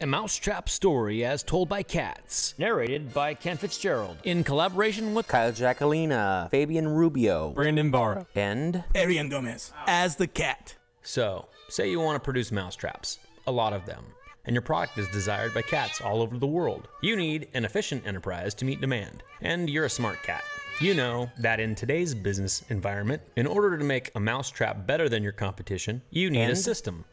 a mousetrap story as told by cats, narrated by Ken Fitzgerald, in collaboration with Kyle Jackalina, Fabian Rubio, Brandon Barra, and Arian Gomez as the cat. So, say you want to produce mousetraps, a lot of them, and your product is desired by cats all over the world. You need an efficient enterprise to meet demand, and you're a smart cat. You know that in today's business environment, in order to make a mousetrap better than your competition, you need a system.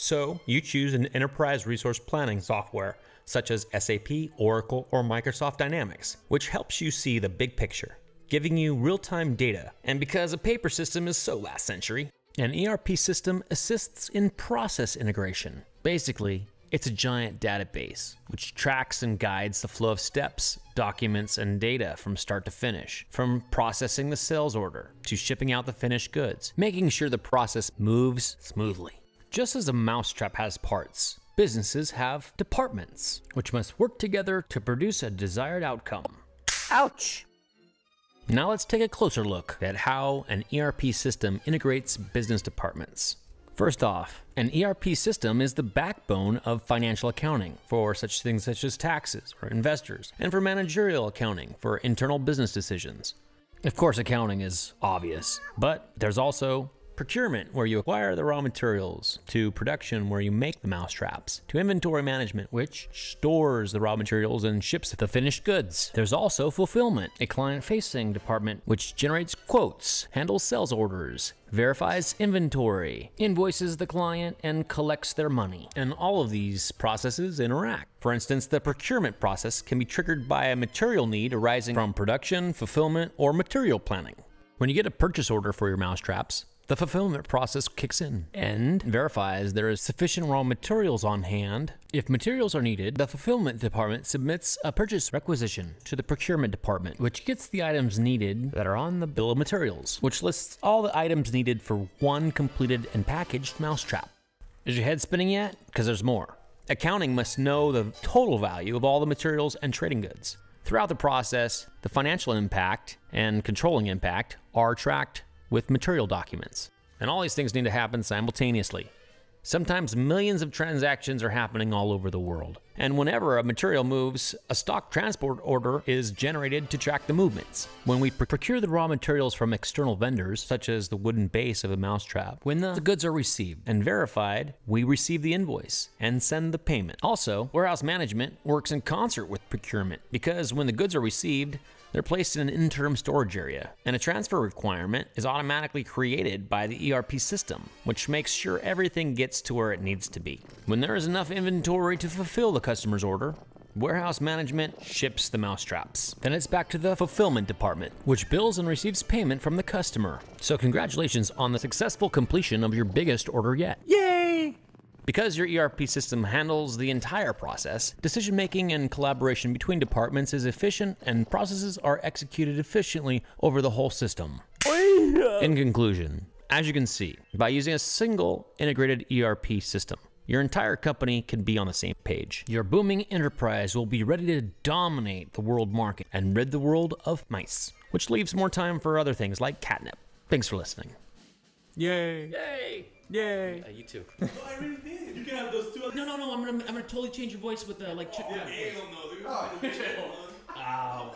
So, you choose an enterprise resource planning software such as SAP, Oracle, or Microsoft Dynamics, which helps you see the big picture, giving you real time data. And because a paper system is so last century, an ERP system assists in process integration. Basically, it's a giant database which tracks and guides the flow of steps, documents, and data from start to finish, from processing the sales order to shipping out the finished goods, making sure the process moves smoothly. Just as a mousetrap has parts, businesses have departments, which must work together to produce a desired outcome. ouch! Now let's take a closer look at how an ERP system integrates business departments. First off, an ERP system is the backbone of financial accounting for such things such as taxes or investors, and for managerial accounting for internal business decisions. Of course, accounting is obvious, but there's also procurement, where you acquire the raw materials, to production, where you make the mousetraps, to inventory management, which stores the raw materials and ships the finished goods. There's also fulfillment, a client facing department which generates quotes, handles sales orders, verifies inventory, invoices the client, and collects their money. And all of these processes interact. For instance, the procurement process can be triggered by a material need arising from production, fulfillment, or material planning. When you get a purchase order for your mousetraps, the fulfillment process kicks in and verifies there is sufficient raw materials on hand. If materials are needed, the fulfillment department submits a purchase requisition to the procurement department, which gets the items needed that are on the bill of materials, which lists all the items needed for one completed and packaged mousetrap. Is your head spinning yet? Because there's more. Accounting must know the total value of all the materials and trading goods. Throughout the process, the financial impact and controlling impact are tracked with material documents. And all these things need to happen simultaneously. Sometimes millions of transactions are happening all over the world. And whenever a material moves, a stock transport order is generated to track the movements. When we pr- procure the raw materials from external vendors, such as the wooden base of a mousetrap, when the goods are received and verified, we receive the invoice and send the payment. Also, warehouse management works in concert with procurement because when the goods are received, they're placed in an interim storage area, and a transfer requirement is automatically created by the ERP system, which makes sure everything gets to where it needs to be. When there is enough inventory to fulfill the customer's order, warehouse management ships the mousetraps. Then it's back to the fulfillment department, which bills and receives payment from the customer. So, congratulations on the successful completion of your biggest order yet. Yay! Because your ERP system handles the entire process, decision making and collaboration between departments is efficient and processes are executed efficiently over the whole system. In conclusion, as you can see, by using a single integrated ERP system, your entire company can be on the same page. Your booming enterprise will be ready to dominate the world market and rid the world of mice, which leaves more time for other things like catnip. Thanks for listening. Yay! Yay! Yay! you too. I really did. You can have those two. No, no, no! I'm gonna, I'm gonna totally change your voice with uh, like. Ch- Hell no, dude. Ah, well.